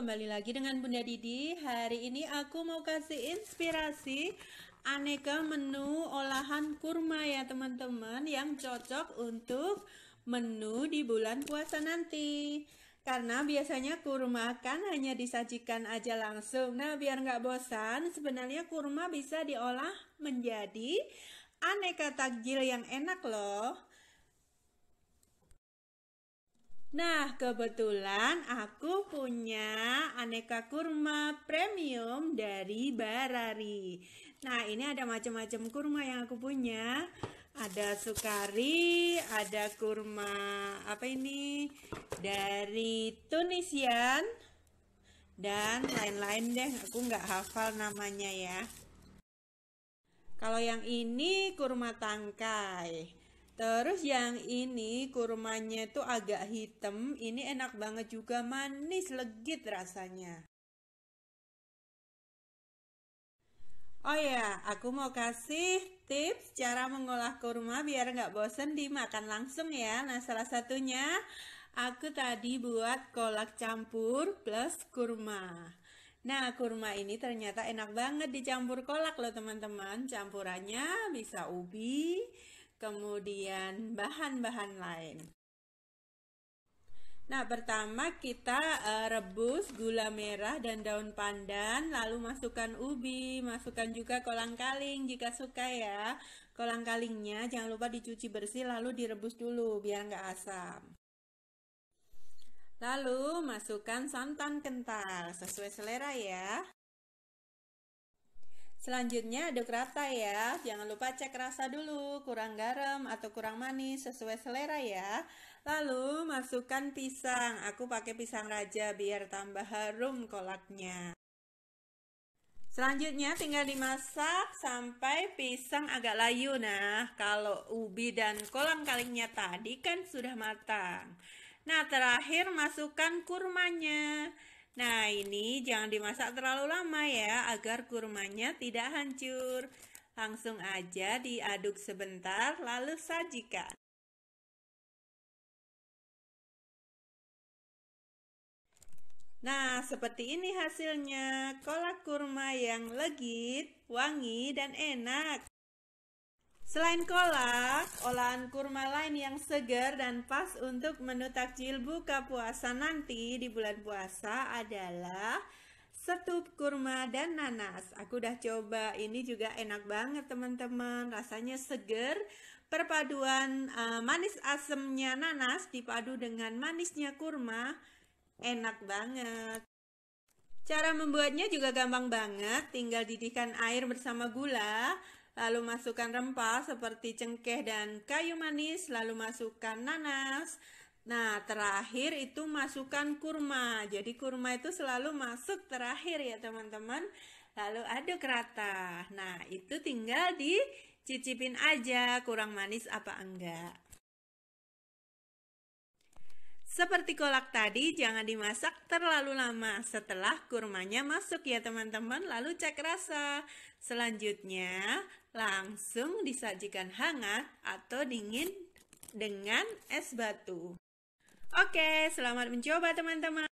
kembali lagi dengan Bunda Didi. Hari ini aku mau kasih inspirasi aneka menu olahan kurma ya teman-teman yang cocok untuk menu di bulan puasa nanti. Karena biasanya kurma kan hanya disajikan aja langsung. Nah biar nggak bosan, sebenarnya kurma bisa diolah menjadi aneka takjil yang enak loh. Nah, kebetulan aku punya aneka kurma premium dari Barari. Nah, ini ada macam-macam kurma yang aku punya. Ada sukari, ada kurma apa ini? Dari Tunisian dan lain-lain deh. Aku nggak hafal namanya ya. Kalau yang ini kurma tangkai. Terus yang ini kurmanya itu agak hitam, ini enak banget juga, manis, legit rasanya. Oh ya, aku mau kasih tips cara mengolah kurma biar nggak bosen dimakan langsung ya. Nah, salah satunya aku tadi buat kolak campur plus kurma. Nah, kurma ini ternyata enak banget dicampur kolak loh teman-teman. Campurannya bisa ubi, kemudian bahan-bahan lain. Nah, pertama kita uh, rebus gula merah dan daun pandan, lalu masukkan ubi, masukkan juga kolang kaling jika suka ya. Kolang kalingnya jangan lupa dicuci bersih lalu direbus dulu biar nggak asam. Lalu masukkan santan kental sesuai selera ya. Selanjutnya aduk rata ya. Jangan lupa cek rasa dulu, kurang garam atau kurang manis sesuai selera ya. Lalu masukkan pisang. Aku pakai pisang raja biar tambah harum kolaknya. Selanjutnya tinggal dimasak sampai pisang agak layu. Nah, kalau ubi dan kolang kalingnya tadi kan sudah matang. Nah, terakhir masukkan kurmanya. Nah, ini jangan dimasak terlalu lama ya, agar kurmanya tidak hancur. Langsung aja diaduk sebentar, lalu sajikan. Nah, seperti ini hasilnya. Kolak kurma yang legit, wangi, dan enak. Selain kolak, olahan kurma lain yang segar dan pas untuk menu takjil buka puasa nanti di bulan puasa adalah setup kurma dan nanas. Aku udah coba, ini juga enak banget teman-teman. Rasanya segar, perpaduan uh, manis asemnya nanas dipadu dengan manisnya kurma, enak banget. Cara membuatnya juga gampang banget, tinggal didihkan air bersama gula, lalu masukkan rempah seperti cengkeh dan kayu manis, lalu masukkan nanas. Nah, terakhir itu masukkan kurma. Jadi kurma itu selalu masuk terakhir ya teman-teman. Lalu aduk rata. Nah, itu tinggal dicicipin aja kurang manis apa enggak. Seperti kolak tadi, jangan dimasak terlalu lama. Setelah kurmanya masuk ya teman-teman, lalu cek rasa. Selanjutnya, langsung disajikan hangat atau dingin dengan es batu. Oke, selamat mencoba teman-teman.